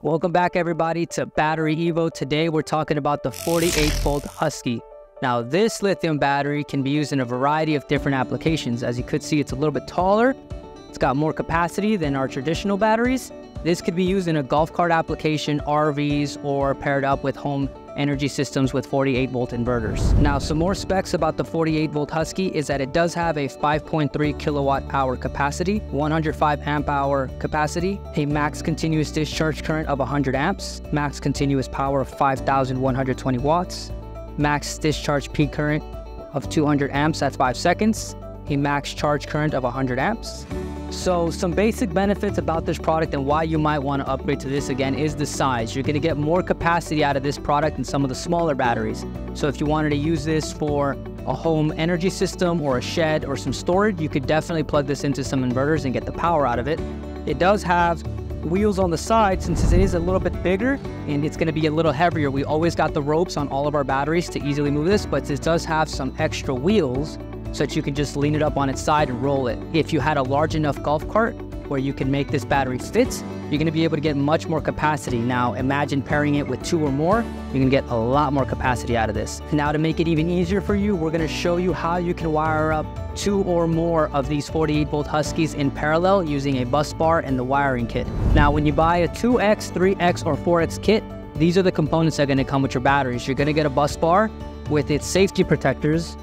Welcome back everybody to Battery Evo. Today we're talking about the 48 volt Husky. Now this lithium battery can be used in a variety of different applications. As you could see, it's a little bit taller. It's got more capacity than our traditional batteries. This could be used in a golf cart application, RVs, or paired up with home energy systems with 48 volt inverters. Now, some more specs about the 48 volt Husky is that it does have a 5.3 kilowatt hour capacity, 105 amp hour capacity, a max continuous discharge current of 100 amps, max continuous power of 5,120 watts, max discharge peak current of 200 amps, at 5 seconds, a max charge current of 100 amps, so some basic benefits about this product and why you might want to upgrade to this again is the size. You're going to get more capacity out of this product than some of the smaller batteries. So if you wanted to use this for a home energy system or a shed or some storage, you could definitely plug this into some inverters and get the power out of it. It does have wheels on the side since it is a little bit bigger and it's going to be a little heavier. We always got the ropes on all of our batteries to easily move this, but it does have some extra wheels so that you can just lean it up on its side and roll it. If you had a large enough golf cart where you can make this battery fit, you're gonna be able to get much more capacity. Now imagine pairing it with two or more, you can get a lot more capacity out of this. Now to make it even easier for you, we're gonna show you how you can wire up two or more of these 48 volt Huskies in parallel using a bus bar and the wiring kit. Now when you buy a 2X, 3X, or 4X kit, these are the components that are gonna come with your batteries. You're gonna get a bus bar with its safety protectors,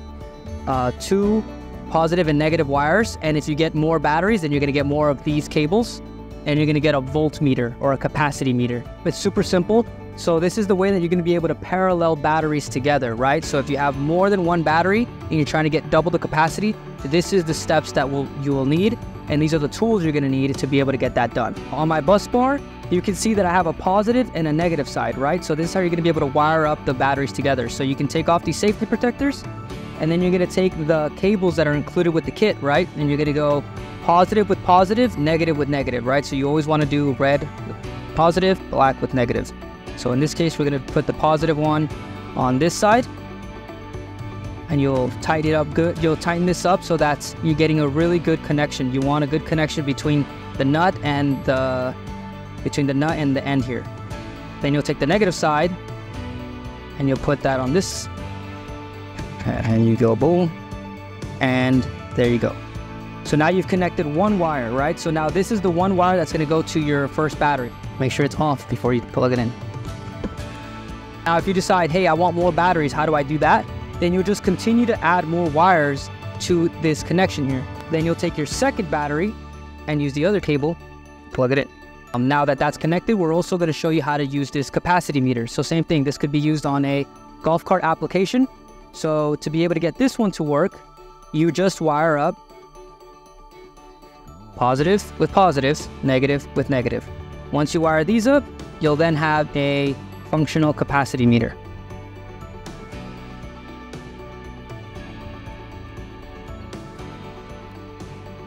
uh, two positive and negative wires. And if you get more batteries, then you're going to get more of these cables and you're going to get a voltmeter or a capacity meter. It's super simple. So this is the way that you're going to be able to parallel batteries together, right? So if you have more than one battery and you're trying to get double the capacity, this is the steps that will you will need. And these are the tools you're going to need to be able to get that done. On my bus bar, you can see that I have a positive and a negative side, right? So this is how you're going to be able to wire up the batteries together. So you can take off these safety protectors and then you're gonna take the cables that are included with the kit, right? And you're gonna go positive with positive, negative with negative, right? So you always wanna do red positive, black with negative. So in this case, we're gonna put the positive one on this side and you'll tighten it up good. You'll tighten this up so that you're getting a really good connection. You want a good connection between the nut and the, between the nut and the end here. Then you'll take the negative side and you'll put that on this and you go boom, and there you go. So now you've connected one wire, right? So now this is the one wire that's gonna go to your first battery. Make sure it's off before you plug it in. Now, if you decide, hey, I want more batteries, how do I do that? Then you'll just continue to add more wires to this connection here. Then you'll take your second battery and use the other cable, plug it in. Um, now that that's connected, we're also gonna show you how to use this capacity meter. So same thing, this could be used on a golf cart application so to be able to get this one to work, you just wire up positive with positives, negative with negative. Once you wire these up, you'll then have a functional capacity meter.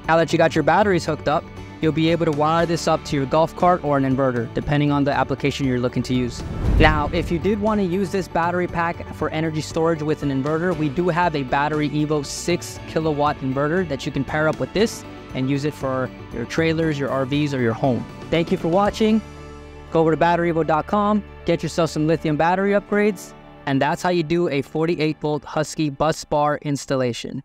Now that you got your batteries hooked up, you'll be able to wire this up to your golf cart or an inverter, depending on the application you're looking to use. Now, if you did want to use this battery pack for energy storage with an inverter, we do have a Battery Evo 6 kilowatt inverter that you can pair up with this and use it for your trailers, your RVs, or your home. Thank you for watching. Go over to batteryevo.com, get yourself some lithium battery upgrades, and that's how you do a 48 volt Husky bus bar installation.